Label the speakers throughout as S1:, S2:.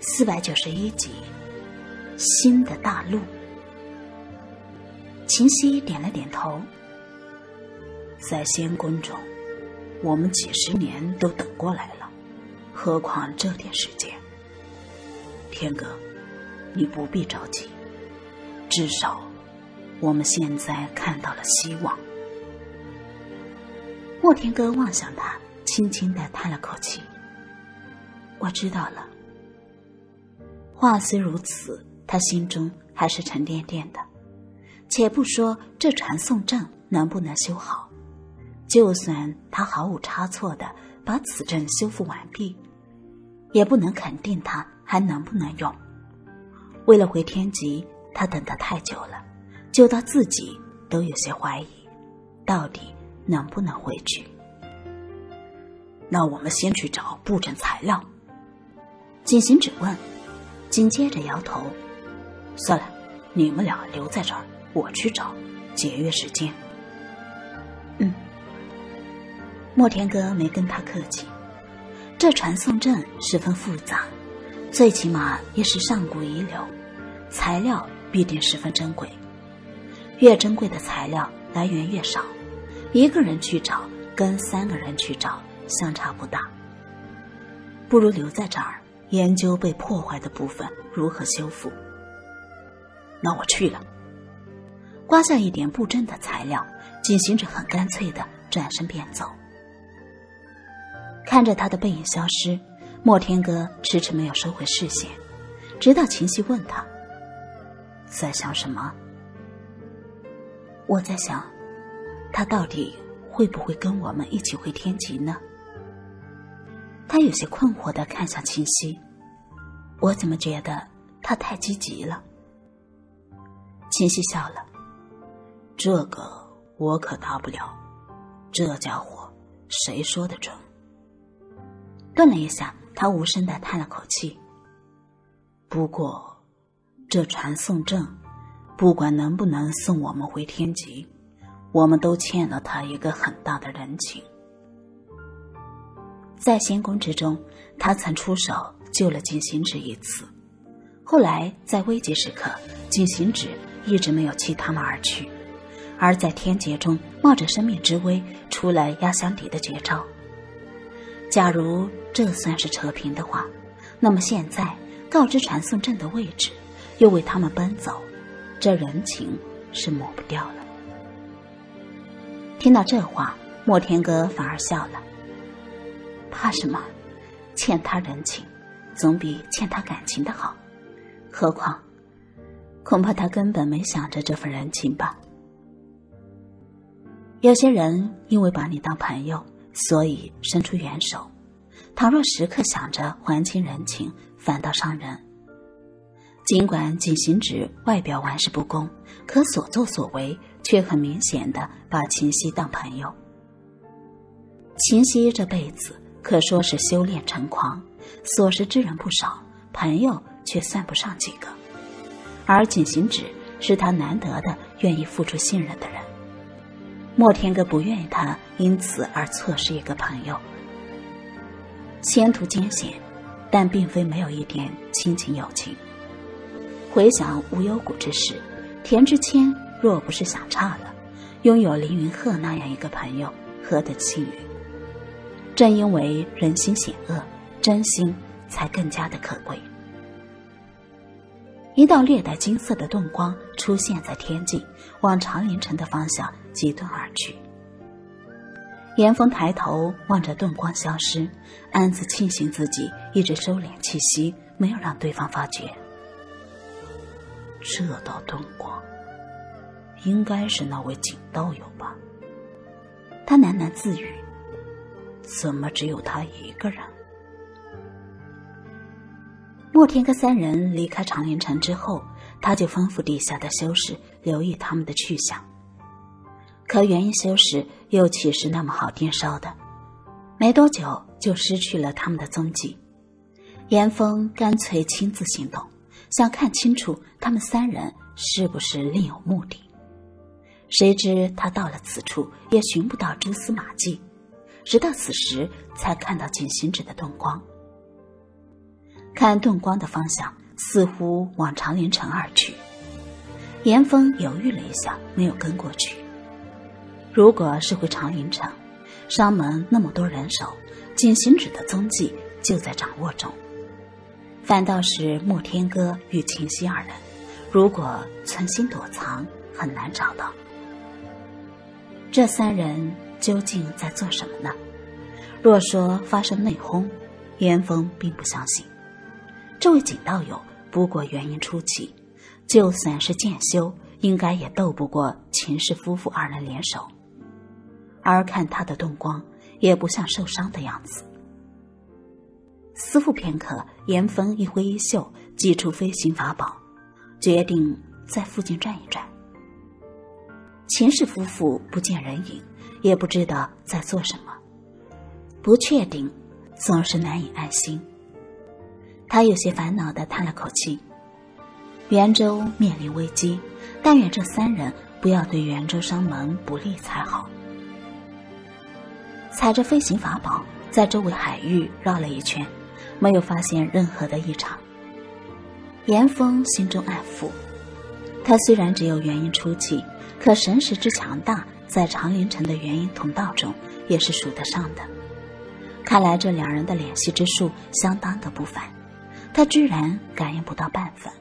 S1: 四百九十一集，新的大陆。秦夕点了点头。在仙宫中，我们几十年都等过来了，何况这点时间？天哥，你不必着急，至少我们现在看到了希望。
S2: 莫天哥望向他，轻轻的叹了口气：“我知道了。”话虽如此，他心中还是沉甸甸的。且不说这传送阵能不能修好，就算他毫无差错的把此阵修复完毕，也不能肯定他还能不能用。为了回天极，他等得太久了，久到自己都有些怀疑，到底能不能回去。
S1: 那我们先去找布阵材料。
S2: 锦行只问。紧接着摇头，
S1: 算了，你们俩留在这儿，我去找，节约时间。
S2: 嗯，莫天哥没跟他客气。这传送阵十分复杂，最起码也是上古遗留，材料必定十分珍贵。越珍贵的材料来源越少，一个人去找跟三个人去找相差不大，不如留在这儿。研究被破坏的部分如何修复？
S1: 那我去了。
S2: 刮下一点布阵的材料，进行着很干脆的转身便走。看着他的背影消失，莫天哥迟迟没有收回视线，直到秦夕问他：“
S1: 在想什么？”
S2: 我在想，他到底会不会跟我们一起回天极呢？他有些困惑的看向清溪，我怎么觉得他太积极了？
S1: 清溪笑了，这个我可答不了，这家伙谁说的准？
S2: 顿了一下，他无声的叹了口气。
S1: 不过，这传送阵，不管能不能送我们回天极，我们都欠了他一个很大的人情。
S2: 在仙宫之中，他曾出手救了锦行止一次。后来在危急时刻，锦行止一直没有弃他们而去，而在天劫中冒着生命之危出来压箱底的绝招。假如这算是扯平的话，那么现在告知传送阵的位置，又为他们奔走，这人情是抹不掉了。听到这话，莫天哥反而笑了。怕什么？欠他人情，总比欠他感情的好。何况，恐怕他根本没想着这份人情吧。有些人因为把你当朋友，所以伸出援手；倘若时刻想着还清人情，反倒伤人。尽管景行止外表玩世不恭，可所作所为却很明显的把秦夕当朋友。秦夕这辈子。可说是修炼成狂，所识之人不少，朋友却算不上几个。而锦行止是他难得的愿意付出信任的人，莫天哥不愿意他因此而错失一个朋友。前途艰险，但并非没有一点亲情友情。回想无忧谷之时，田之谦若不是想差了，拥有凌云鹤那样一个朋友，何等幸运！正因为人心险恶，真心才更加的可贵。一道略带金色的盾光出现在天际，往长林城的方向急遁而去。严峰抬头望着盾光消失，暗自庆幸自己一直收敛气息，没有让对方发觉。
S1: 这道盾光，应该是那位景道友吧？
S2: 他喃喃自语。
S1: 怎么只有他一个人？
S2: 莫天哥三人离开长林城之后，他就吩咐地下的修士留意他们的去向。可元婴修士又岂是那么好盯梢的？没多久就失去了他们的踪迹。严峰干脆亲自行动，想看清楚他们三人是不是另有目的。谁知他到了此处，也寻不到蛛丝马迹。直到此时，才看到锦行止的灯光。看盾光的方向，似乎往长林城而去。严峰犹豫了一下，没有跟过去。如果是回长林城，商门那么多人手，锦行止的踪迹就在掌握中。反倒是莫天歌与秦溪二人，如果存心躲藏，很难找到。这三人究竟在做什么呢？若说发生内讧，严峰并不相信。这位景道友不过元婴初期，就算是剑修，应该也斗不过秦氏夫妇二人联手。而看他的动光，也不像受伤的样子。思忖片刻，严峰一挥衣袖，祭出飞行法宝，决定在附近转一转。秦氏夫妇不见人影，也不知道在做什么，不确定，总是难以安心。他有些烦恼的叹了口气。元州面临危机，但愿这三人不要对元州商盟不利才好。踩着飞行法宝，在周围海域绕了一圈，没有发现任何的异常。严峰心中暗负，他虽然只有元婴初期，可神识之强大，在长林城的元婴同道中也是数得上的。看来这两人的联系之术相当的不凡。他居然感应不到半分，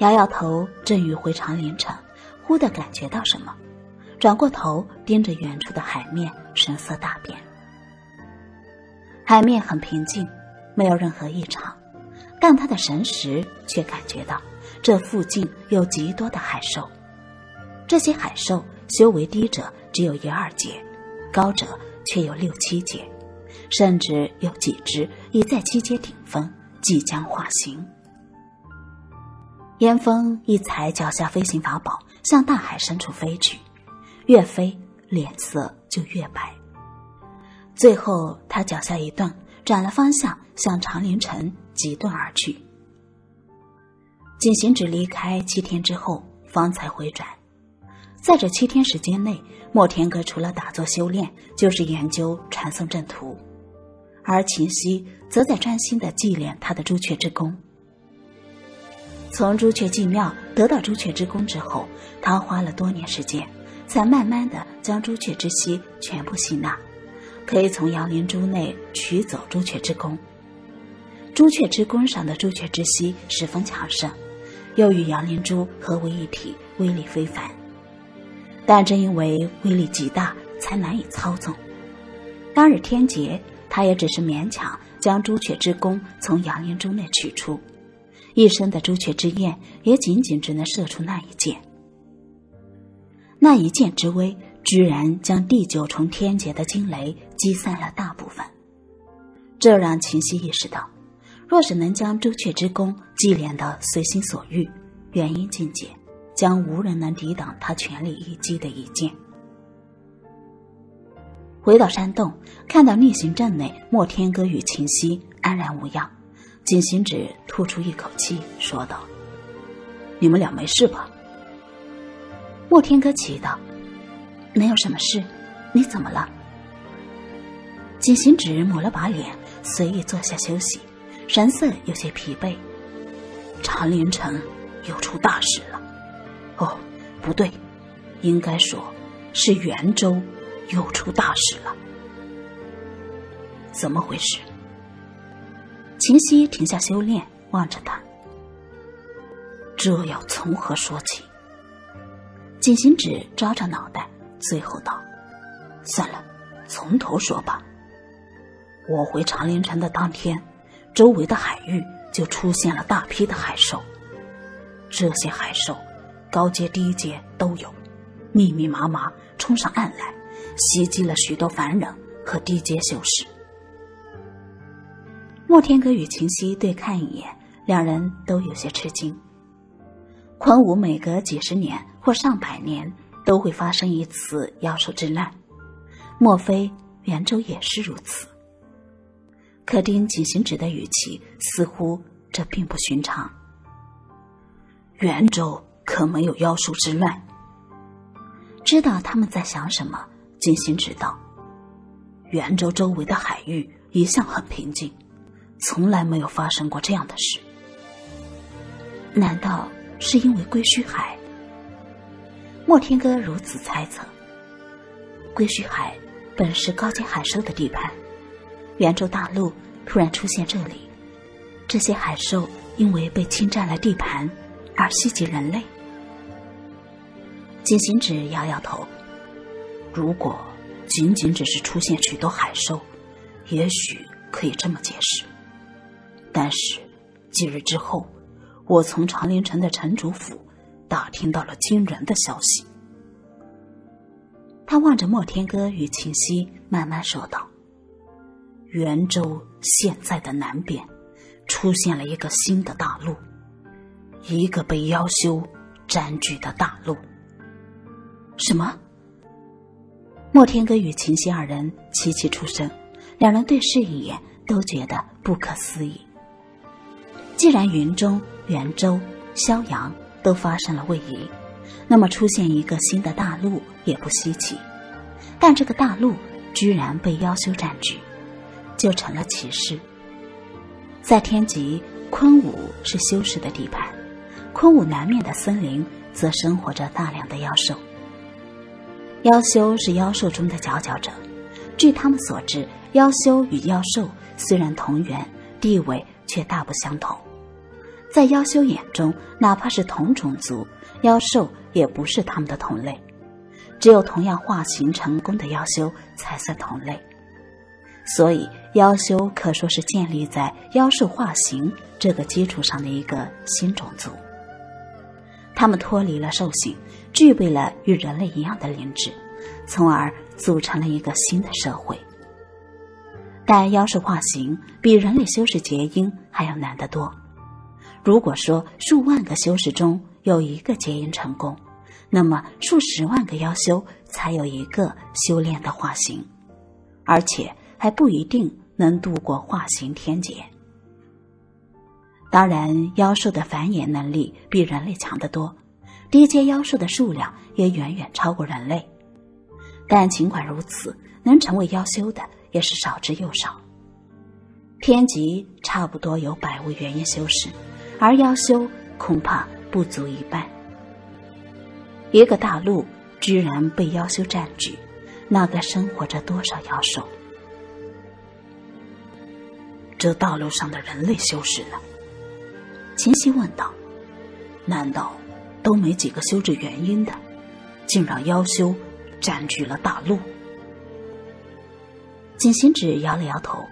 S2: 摇摇头，正欲回长林城，忽的感觉到什么，转过头盯着远处的海面，神色大变。海面很平静，没有任何异常，但他的神识却感觉到这附近有极多的海兽，这些海兽修为低者只有一二阶，高者却有六七阶。甚至有几只已在七阶顶峰，即将化形。严峰一踩脚下飞行法宝，向大海深处飞去，越飞脸色就越白。最后，他脚下一顿，转了方向，向长林城急遁而去。仅行止离开七天之后，方才回转。在这七天时间内，莫天歌除了打坐修炼，就是研究传送阵图。而秦夕则在专心的祭炼他的朱雀之功。从朱雀祭庙得到朱雀之功之后，他花了多年时间，才慢慢的将朱雀之息全部吸纳，可以从阳灵珠内取走朱雀之功。朱雀之功上的朱雀之息十分强盛，又与阳灵珠合为一体，威力非凡。但正因为威力极大，才难以操纵。当日天劫。他也只是勉强将朱雀之弓从杨灵中内取出，一身的朱雀之焰也仅仅只能射出那一箭。那一箭之威，居然将第九重天劫的惊雷击散了大部分。这让秦西意识到，若是能将朱雀之弓祭炼的随心所欲，元婴境界，将无人能抵挡他全力一击的一剑。回到山洞，看到逆行阵内莫天歌与秦溪安然无恙，景行止吐出一口气，说道：“你们俩没事吧？”莫天歌祈祷：“没有什么事，你怎么了？”景行止抹了把脸，随意坐下休息，神色有些疲惫。长林城又出大事了。哦，不对，应该说是袁州。又出大事了，怎么回事？秦溪停下修炼，望着他。这要从何说起？锦行止抓着脑袋，最后道：“算了，从头说吧。我回长林城的当天，周围的海域就出现了大批的海兽。这些海兽，高阶、低阶都有，密密麻麻冲上岸来。”袭击了许多凡人和低阶修士。莫天阁与秦溪对看一眼，两人都有些吃惊。昆武每隔几十年或上百年都会发生一次妖兽之乱，莫非元州也是如此？可丁锦行止的语气似乎这并不寻常。元州可没有妖兽之乱，知道他们在想什么。金星知道，袁州周围的海域一向很平静，
S1: 从来没有发生过这样的事。
S2: 难道是因为归墟海？莫天哥如此猜测。归墟海本是高阶海兽的地盘，圆州大陆突然出现这里，这些海兽因为被侵占了地盘而袭击人类。金行止摇摇头。
S1: 如果仅仅只是出现许多海兽，也许可以这么解释。但是几日之后，我从长陵城的城主府打听到了惊人的消息。
S2: 他望着莫天歌与秦溪，慢慢说道：“
S1: 元州现在的南边，出现了一个新的大陆，一个被妖修占据的大陆。
S2: 什么？”莫天歌与秦溪二人齐齐出声，两人对视一眼，都觉得不可思议。既然云中、元州、襄阳都发生了位移，那么出现一个新的大陆也不稀奇。但这个大陆居然被妖修占据，就成了奇事。在天极，昆武是修士的地盘，昆武南面的森林则生活着大量的妖兽。妖修是妖兽中的佼佼者，据他们所知，妖修与妖兽虽然同源，地位却大不相同。在妖修眼中，哪怕是同种族，妖兽也不是他们的同类。只有同样化形成功的妖修才算同类。所以，妖修可说是建立在妖兽化形这个基础上的一个新种族。他们脱离了兽性，具备了与人类一样的灵智，从而组成了一个新的社会。但妖兽化形比人类修士结阴还要难得多。如果说数万个修士中有一个结阴成功，那么数十万个妖修才有一个修炼的化形，而且还不一定能度过化形天劫。当然，妖兽的繁衍能力比人类强得多，低阶妖兽的数量也远远超过人类。但尽管如此，能成为妖修的也是少之又少。天极差不多有百位元婴修士。而妖修恐怕不足一半。一个大陆居然被妖修占据，那该生活着多少妖兽？
S1: 这大陆上的人类修士呢？
S2: 秦西问道：“
S1: 难道都没几个修治元婴的，竟让妖修占据了大陆？”
S2: 景行止摇了摇头：“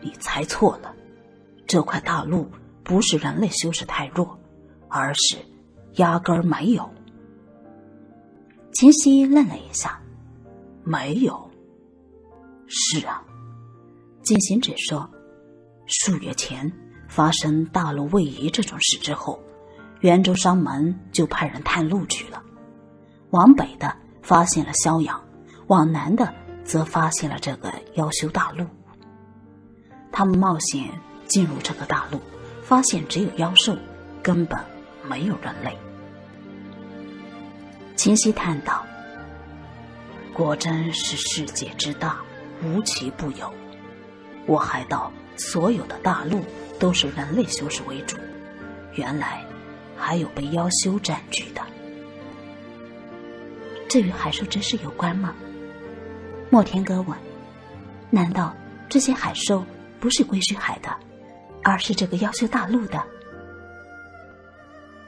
S1: 你猜错了，这块大陆。”不是人类修士太弱，而是压根儿没有。
S2: 秦西愣了一下，
S1: 没有。是啊，
S2: 景行止说，
S1: 数月前发生大陆位移这种事之后，元州商门就派人探路去了。往北的发现了萧阳，往南的则发现了这个妖修大陆。他们冒险进入这个大陆。发现只有妖兽，根本没有人类。
S2: 秦西叹道：“
S1: 果真是世界之大，无奇不有。我还道所有的大陆都是人类修士为主，原来还有被妖修占据的。
S2: 这与海兽之事有关吗？”莫天哥问：“难道这些海兽不是归墟海的？”而是这个妖修大陆的，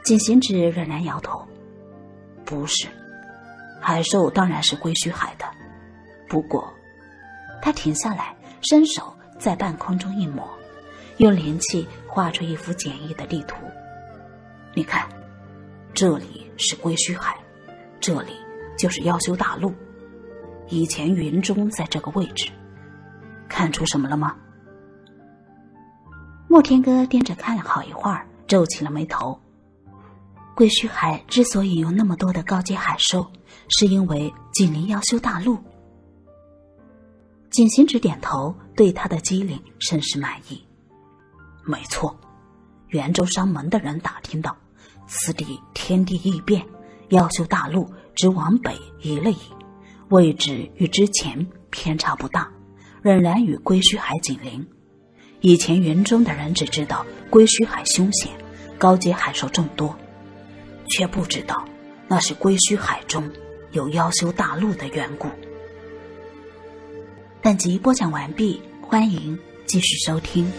S1: 锦行止仍然摇头，不是，海兽当然是归墟海的，不过，
S2: 他停下来，伸手在半空中一抹，用灵气画出一幅简易的地图。
S1: 你看，这里是归墟海，这里就是妖修大陆，以前云中在这个位置，看出什么了吗？
S2: 莫天哥盯着看了好一会儿，皱起了眉头。归墟海之所以有那么多的高阶海兽，是因为紧邻妖修大陆。锦行止点头，对他的机灵甚是满意。
S1: 没错，元州商门的人打听到，此地天地异变，妖修大陆只往北移了移，位置与之前偏差不大，仍然与归墟海紧邻。以前云中的人只知道归墟海凶险，高阶海兽众多，却不知道那是归墟海中有妖修大陆的缘故。
S2: 本集播讲完毕，欢迎继续收听。